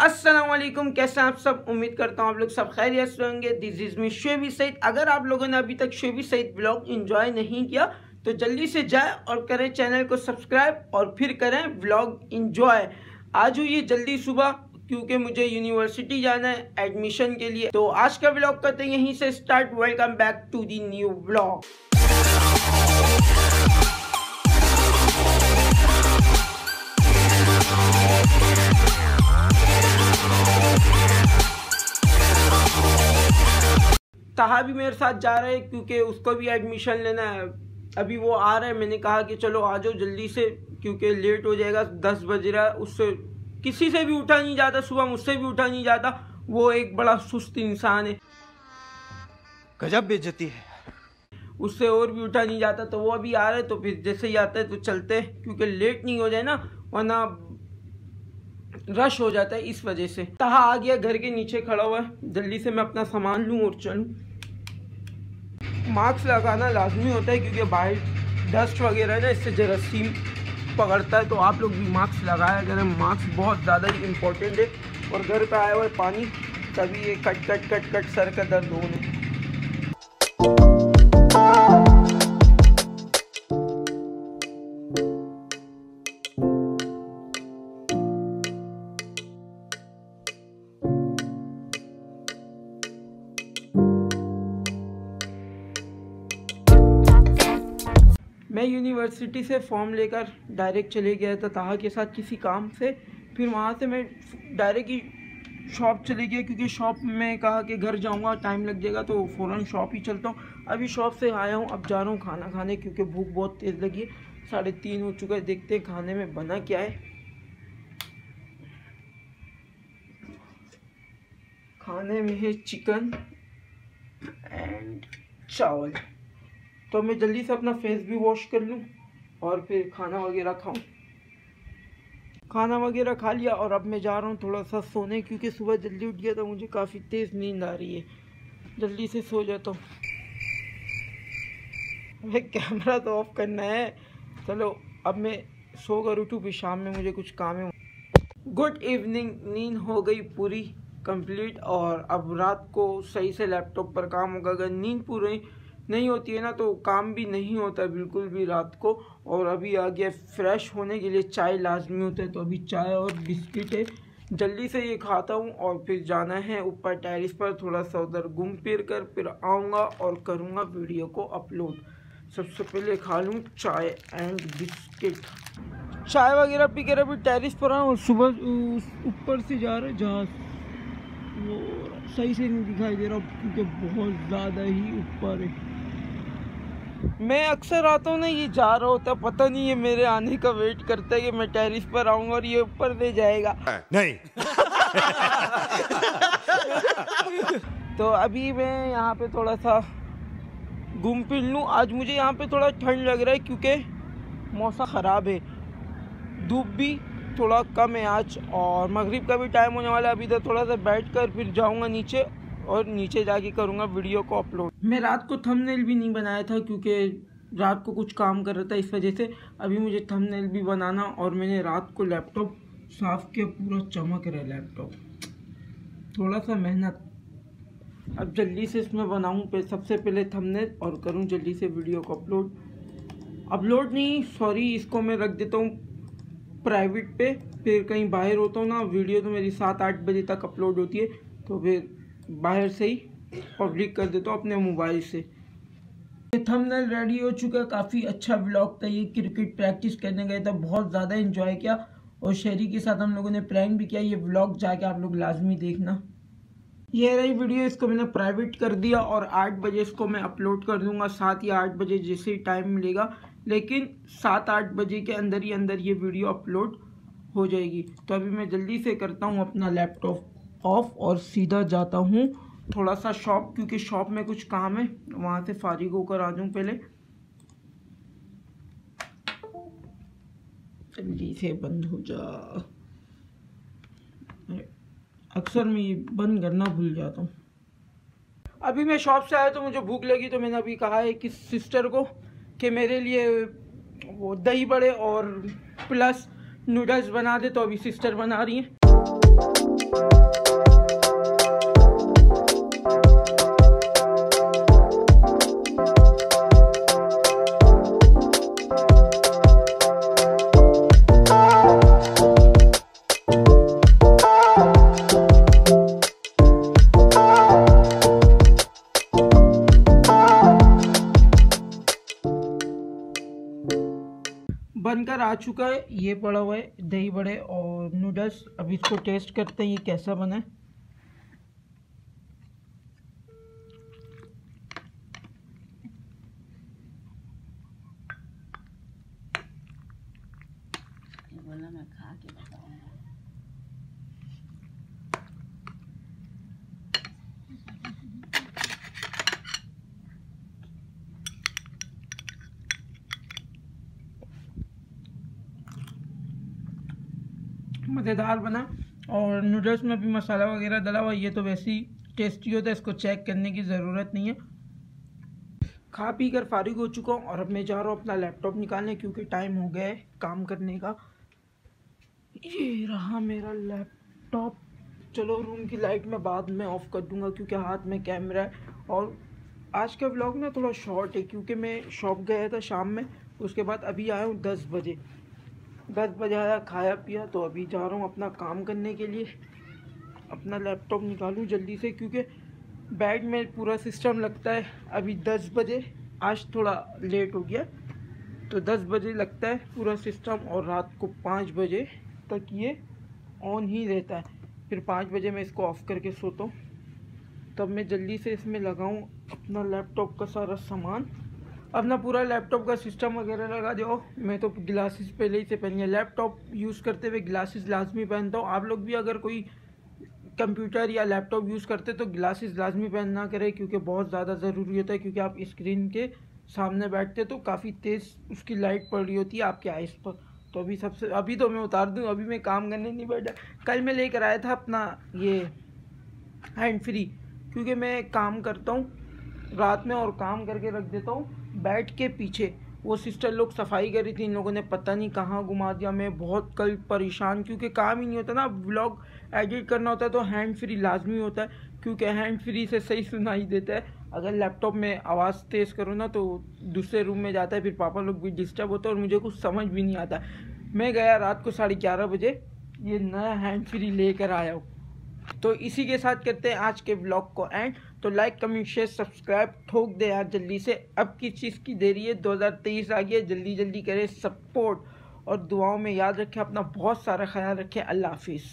असलम कैसे आप सब? उम्मीद करता हूँ आप लोग सब खैरियत से होंगे। This is me Shebi Syed अगर आप लोगों ने अभी तक शेबी सईद ब्लॉग एंजॉय नहीं किया तो जल्दी से जाए और करें चैनल को सब्सक्राइब और फिर करें ब्लॉग एंजॉय आज हुई जल्दी सुबह, क्योंकि मुझे यूनिवर्सिटी जाना है एडमिशन के लिए। तो आज का ब्लॉग करते हैं यहीं से start welcome back to the new blog तहा भी मेरे साथ जा रहे हैं क्योंकि उसको भी एडमिशन लेना है। अभी वो आ रहा है मैंने कहा कि चलो आ जाओ जल्दी से क्योंकि लेट हो जाएगा दस बज रहा है उससे किसी से भी उठा नहीं जाता सुबह मुझसे भी उठा नहीं जाता वो एक बड़ा सुस्त इंसान है। गजब बेइज्जती है। उससे और भी उठा नहीं जाता तो वो अभी आ रहे तो फिर जैसे ही आता है तो चलते हैं क्योंकि लेट नहीं हो जाए ना वरना रश हो जाता है इस वजह से। तहा आ गया घर के नीचे खड़ा हुआ है जल्दी से मैं अपना सामान लूँ और चलूँ। मास्क लगाना लाजमी होता है क्योंकि बाहर डस्ट वगैरह ना, इससे जरासीम पकड़ता है तो आप लोग भी मास्क लगाया करें मास्क बहुत ज़्यादा ही इम्पोर्टेंट है, और घर पर आया हुआ है पानी, तभी ये कट कट कट कट सर का दर्द होने मैं यूनिवर्सिटी से फॉर्म लेकर डायरेक्ट चले गया था ताहा के साथ किसी काम से। फिर वहाँ से मैं डायरेक्ट ही शॉप चले गया क्योंकि शॉप में कहा कि घर जाऊँगा टाइम लग जाएगा तो फ़ौरन शॉप ही चलता हूँ। अभी शॉप से आया हूँ, अब जा रहा हूँ खाना खाने क्योंकि भूख बहुत तेज़ लगी है। साढ़े तीन हो चुका है, देखते हैं खाने में बना क्या है। खाने में है चिकन एंड चावल। तो मैं जल्दी से अपना फेस भी वॉश कर लूँ और फिर खाना वगैरह खाऊँ। खाना वगैरह खा लिया और अब मैं जा रहा हूँ थोड़ा सा सोने क्योंकि सुबह जल्दी उठ गया तो मुझे काफ़ी तेज़ नींद आ रही है। जल्दी से सो जाता हूँ। अरे कैमरा तो ऑफ़ करना है। चलो, अब मैं सो कर उठूँ, फिर शाम में मुझे कुछ काम है। गुड इवनिंग नींद हो गई पूरी कंप्लीट और अब रात को सही से लैपटॉप पर काम होगा। अगर नींद पूरी नहीं होती है ना तो काम भी नहीं होता बिल्कुल भी रात को। और अभी आ गया फ्रेश होने के लिए चाय लाजमी होता है तो अभी चाय और बिस्किट है। जल्दी से ये खाता हूँ और फिर जाना है ऊपर टेरिस पर थोड़ा सा उधर घूम फिर कर, फिर आऊँगा और करूँगा वीडियो को अपलोड सबसे पहले खा लूँ चाय एंड बिस्किट। चाय वगैरह पी कर अभी टेरिस पर आऊँ और सुबह ऊपर से जा रहे जहाज़ वो सही से नहीं दिखाई दे रहा, क्योंकि बहुत ज़्यादा ही ऊपर है। मैं अक्सर आता हूँ ना ये जा रहा होता पता नहीं ये मेरे आने का वेट करता है कि मैं टेरिस पर आऊँगा और ये ऊपर ले जाएगा। नहीं। तो अभी मैं यहाँ पे थोड़ा सा घूम फिर लूँ। आज मुझे यहाँ पे थोड़ा ठंड लग रहा है क्योंकि मौसम ख़राब है। धूप भी थोड़ा कम है आज और मगरिब का भी टाइम होने वाला है। अभी तो थोड़ा सा बैठ कर फिर जाऊँगा नीचे और नीचे जाके करूँगा वीडियो को अपलोड मैं रात को थंबनेल भी नहीं बनाया था क्योंकि रात को कुछ काम कर रहा था, इस वजह से अभी मुझे थंबनेल भी बनाना और मैंने रात को लैपटॉप साफ़ किया, पूरा चमक रहा लैपटॉप थोड़ा सा मेहनत। अब जल्दी से इसमें बनाऊँ, पे सबसे पहले थंबनेल और करूँ जल्दी से वीडियो को अपलोड अपलोड नहीं सॉरी इसको मैं रख देता हूँ प्राइवेट पे, फिर कहीं बाहर होता हूँ ना, वीडियो तो मेरी सात आठ बजे तक अपलोड होती है तो फिर बाहर से ही पब्लिक कर देता हूँ अपने मोबाइल से। थंबनेल रेडी हो चुका है। काफ़ी अच्छा ब्लॉग था ये। क्रिकेट प्रैक्टिस करने गए थे। बहुत ज़्यादा इन्जॉय किया। और शहरी के साथ हम लोगों ने प्रैंक भी किया। ये ब्लॉग जाके आप लोग लाजमी देखना। ये रही वीडियो इसको मैंने प्राइवेट कर दिया और आठ बजे इसको मैं अपलोड कर दूँगा। सात या आठ बजे जैसे ही टाइम मिलेगा। लेकिन सात आठ बजे के अंदर ही अंदर ये वीडियो अपलोड हो जाएगी। तो अभी मैं जल्दी से करता हूँ अपना लैपटॉप ऑफ़ और सीधा जाता हूँ। थोड़ा सा शॉप क्योंकि शॉप में कुछ काम है, वहाँ से फारिग होकर आ जाऊँ पहले। जल्दी से बंद हो जा। अक्सर मैं ये बंद करना भूल जाता हूँ। अभी मैं शॉप से आया तो मुझे भूख लगी तो मैंने अभी कहा है कि सिस्टर को कि मेरे लिए वो दही बड़े और प्लस नूडल्स बना दे तो अभी सिस्टर बना रही हैं। इधर आ चुका है, ये पड़ा हुआ है, दही बड़े और नूडल्स अब इसको टेस्ट करते हैं, ये कैसा बना है। बोला मैं खा के बताऊँगा। मज़ेदार बना। और नूडल्स में भी मसाला वगैरह डला हुआ ये तो वैसे ही टेस्टी होता है, इसको चेक करने की ज़रूरत नहीं है। खा पी कर फारिग हो चुका हूँ, और अब मैं जा रहा हूँ अपना लैपटॉप निकालने, क्योंकि टाइम हो गया है काम करने का। ये रहा मेरा लैपटॉप चलो रूम की लाइट मैं बाद में ऑफ़ कर दूँगा, क्योंकि हाथ में कैमरा है। और आज का व्लॉग ना थोड़ा शॉर्ट है, क्योंकि मैं शॉप गया था शाम में, उसके बाद अभी आया हूँ दस बजे। दस बजे आया खाया पिया तो अभी जा रहा हूँ अपना काम करने के लिए। अपना लैपटॉप निकालूँ जल्दी से, क्योंकि बैग में पूरा सिस्टम लगता है। अभी दस बजे, आज थोड़ा लेट हो गया। तो दस बजे लगता है पूरा सिस्टम और रात को पाँच बजे तक ये ऑन ही रहता है। फिर पाँच बजे मैं इसको ऑफ़ करके सोता हूँ। तब मैं जल्दी से इसमें लगाऊँ अपना लैपटॉप का सारा सामान। अपना पूरा लैपटॉप का सिस्टम वगैरह लगा दो। मैं तो ग्लासेस पहले ही से पहन लिया लैपटॉप यूज़ करते हुए ग्लासेस लाजमी पहनता हूँ। आप लोग भी अगर कोई कंप्यूटर या लैपटॉप यूज़ करते तो ग्लासेस लाजमी पहनना करें, क्योंकि बहुत ज़्यादा ज़रूरी होता है। क्योंकि आप स्क्रीन के सामने बैठते तो काफ़ी तेज़ उसकी लाइट पड़ रही होती है आपके आइस पर। तो अभी सबसे, अभी तो मैं उतार दूँ, अभी मैं काम करने नहीं बैठा। कल मैं लेकर आया था अपना ये हैंड फ्री क्योंकि मैं काम करता हूँ। रात में और काम करके रख देता हूँ। बैठ के पीछे। वो सिस्टर लोग सफ़ाई करी थी। इन लोगों ने पता नहीं कहाँ घुमा दिया। मैं बहुत कल परेशान, क्योंकि काम ही नहीं होता ना। ब्लॉग एडिट करना होता है तो हैंड फ्री लाजमी होता है, क्योंकि हैंड फ्री से सही सुनाई देता है। अगर लैपटॉप में आवाज़ तेज़ करो ना तो दूसरे रूम में जाता है, फिर पापा लोग भी डिस्टर्ब होता है और मुझे कुछ समझ भी नहीं आता। मैं गया रात को साढ़े ग्यारह बजे। ये नया हैंड फ्री लेकर आया हूँ। तो इसी के साथ करते हैं आज के ब्लॉग को एंड तो लाइक कमेंट शेयर सब्सक्राइब ठोक दे यार जल्दी से। अब किस चीज़ की देरी है? 2023 आ गया जल्दी जल्दी करें सपोर्ट और दुआओं में याद रखें, अपना बहुत सारा ख्याल रखें। अल्लाह हाफिज़।